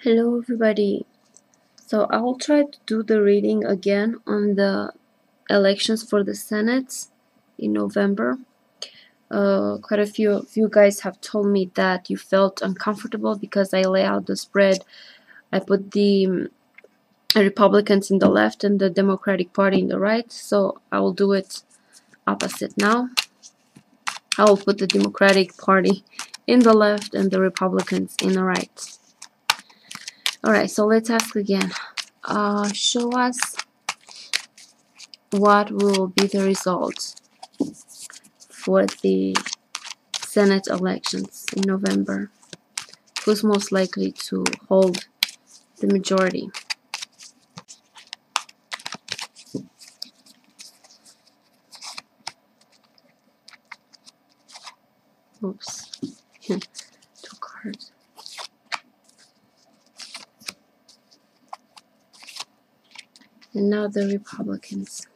Hello everybody. So I'll try to do the reading again on the elections for the Senate in November. Uh, quite a few of you guys have told me that you felt uncomfortable because I lay out the spread. I put the um, Republicans in the left and the Democratic Party in the right. So I will do it opposite now. I will put the Democratic Party in the left and the Republicans in the right. Alright, so let's ask again. Uh, show us what will be the result for the Senate elections in November. Who's most likely to hold the majority? Oops. Two cards. And now the Republicans.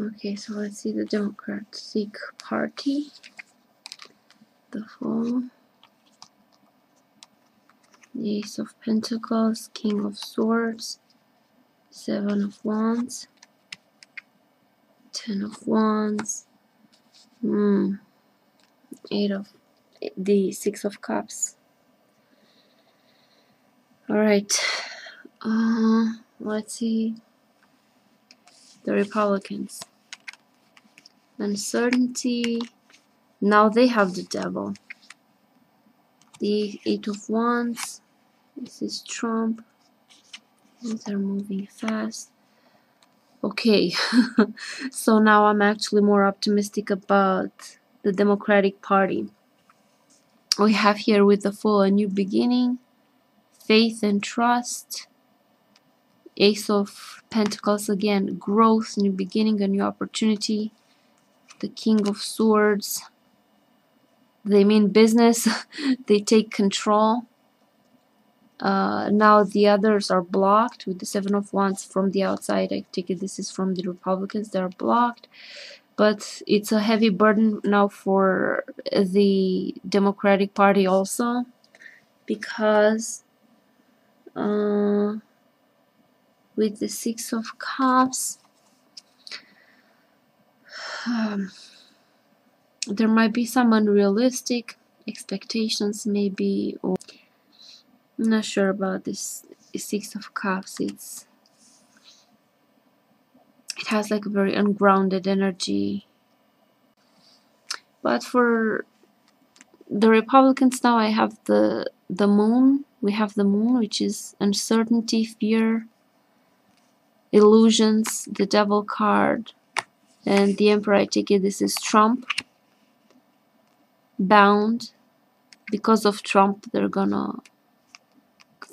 Okay, so let's see the Democratic Party. The. The Ace of Pentacles, King of Swords, Seven of Wands, Ten of Wands, mm, Eight of the Six of Cups. Alright, uh, let's see the Republicans. Uncertainty. Now they have the devil. The Eight of Wands. This is Trump. Things are moving fast. Okay, so now I'm actually more optimistic about the Democratic Party. We have here with the Fool a new beginning, faith and trust. Ace of Pentacles again, growth, new beginning, a new opportunity. The King of Swords, they mean business, they take control. Uh, now the others are blocked with the Seven of Wands from the outside. I take it this is from the Republicans, they're blocked. But it's a heavy burden now for the Democratic Party also because. Uh, with the Six of Cups. Um, there might be some unrealistic expectations, maybe, or I'm not sure about this Six of Cups. It's it has like a very ungrounded energy. But for the Republicans now, I have the the Moon. We have the Moon, which is uncertainty, fear, illusions, the devil card, and the emperor I take it this is Trump. Bound. Because of Trump they're gonna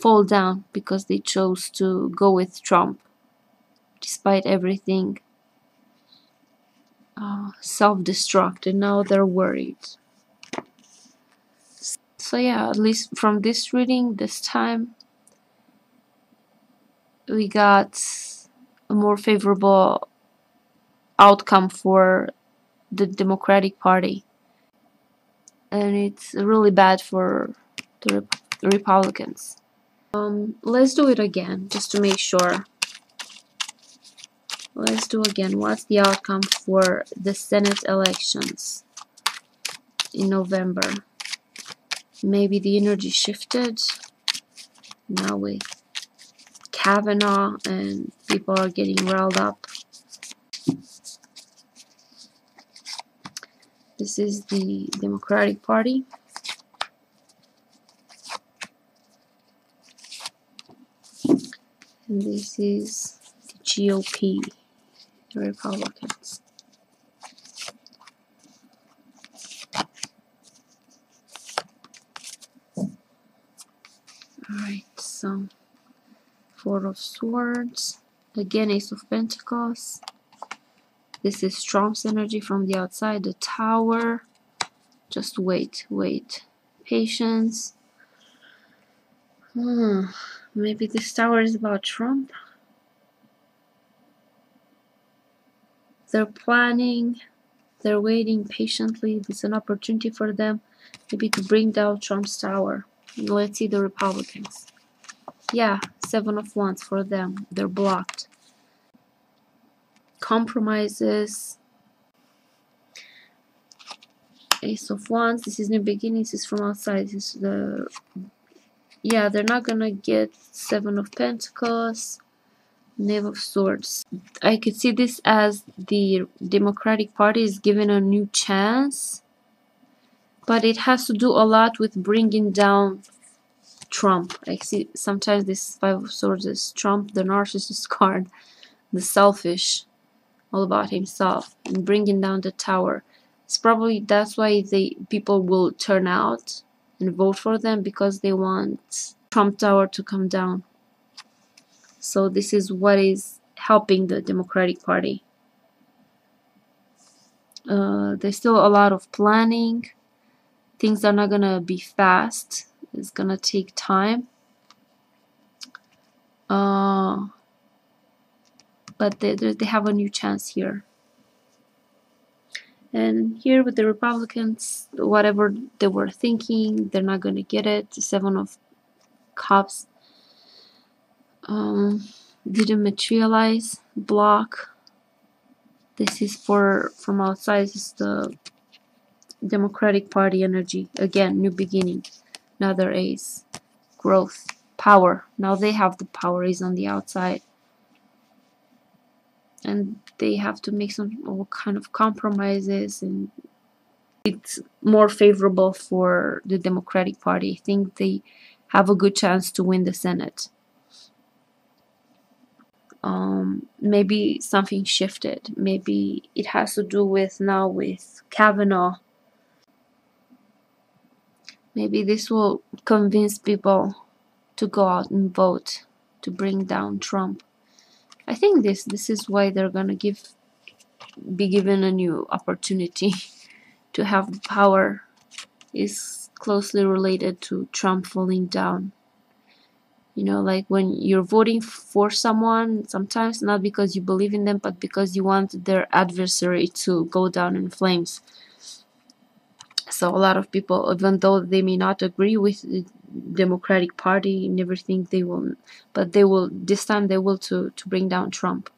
fall down because they chose to go with Trump despite everything. Uh, self-destruct and now they're worried. So yeah, at least from this reading this time we got a more favorable outcome for the Democratic Party. And it's really bad for the, Rep the Republicans. Um, let's do it again, just to make sure. Let's do again. What's the outcome for the Senate elections in November? Maybe the energy shifted. Now we Kavanaugh and people are getting riled up. This is the Democratic Party. And this is the GOP, the Republicans. Alright, so Four of Swords, again Ace of Pentacles. This is Trump's energy from the outside, the Tower. Just wait, wait. Patience. Hmm, maybe this tower is about Trump. They're planning, they're waiting patiently. It's an opportunity for them maybe to bring down Trump's tower. Let's see the Republicans. Yeah, seven of wands for them. They're blocked. Compromises. Ace of wands. This is new beginnings. This is from outside. This is the yeah. They're not gonna get seven of pentacles. Knave of Swords. I could see this as the Democratic Party is given a new chance, but it has to do a lot with bringing down Trump. I see sometimes this Five of Swords is Trump, the narcissist card, the selfish, all about himself, and bringing down the tower. It's probably that's why the people will turn out and vote for them because they want Trump Tower to come down. So this is what is helping the Democratic Party. Uh, there's still a lot of planning. Things are not gonna be fast it's gonna take time uh, but they, they have a new chance here and here with the Republicans whatever they were thinking they're not gonna get it. Seven of cups um, didn't materialize block. This is for from outside this is the Democratic Party energy. Again new beginning another ace. Growth power. Now they have the power is on the outside and they have to make some all kind of compromises and it's more favorable for the Democratic Party. I think they have a good chance to win the Senate. Um, maybe something shifted. Maybe it has to do with now with Kavanaugh Maybe this will convince people to go out and vote to bring down Trump. I think this this is why they're gonna give be given a new opportunity to have power is closely related to Trump falling down. You know, like when you're voting for someone, sometimes not because you believe in them, but because you want their adversary to go down in flames. So a lot of people, even though they may not agree with the Democratic Party, never think they will, but they will this time they will to to bring down Trump.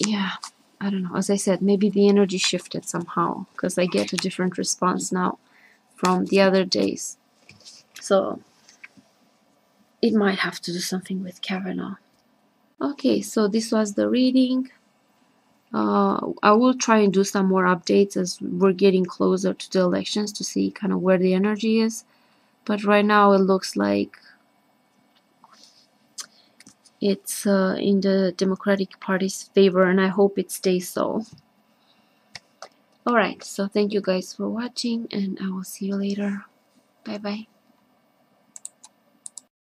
Yeah, I don't know. As I said, maybe the energy shifted somehow because I get a different response now from the other days. So it might have to do something with Kavanaugh. Okay, so this was the reading. Uh, I will try and do some more updates as we're getting closer to the elections to see kind of where the energy is. But right now it looks like it's uh, in the Democratic Party's favor and I hope it stays so. Alright, so thank you guys for watching and I will see you later. Bye bye.